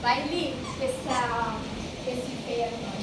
vai vir essa, esse inferno.